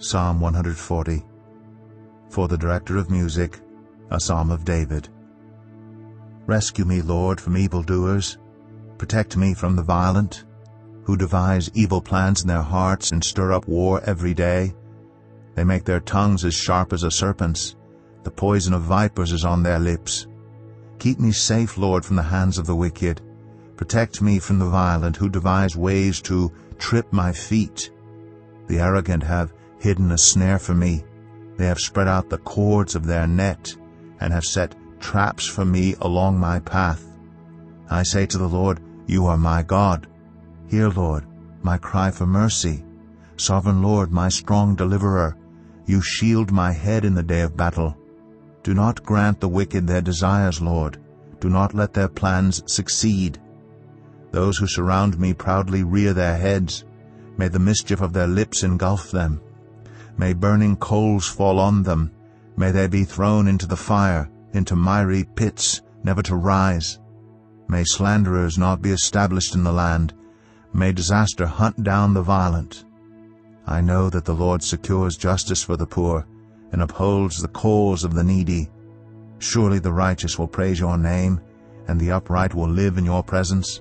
Psalm 140 For the Director of Music, a Psalm of David. Rescue me, Lord, from evildoers. Protect me from the violent, who devise evil plans in their hearts and stir up war every day. They make their tongues as sharp as a serpent's. The poison of vipers is on their lips. Keep me safe, Lord, from the hands of the wicked. Protect me from the violent, who devise ways to trip my feet. The arrogant have hidden a snare for me. They have spread out the cords of their net, and have set traps for me along my path. I say to the Lord, You are my God. Hear, Lord, my cry for mercy. Sovereign Lord, my strong deliverer, you shield my head in the day of battle. Do not grant the wicked their desires, Lord. Do not let their plans succeed. Those who surround me proudly rear their heads. May the mischief of their lips engulf them. May burning coals fall on them. May they be thrown into the fire, into miry pits, never to rise. May slanderers not be established in the land. May disaster hunt down the violent. I know that the Lord secures justice for the poor and upholds the cause of the needy. Surely the righteous will praise your name, and the upright will live in your presence.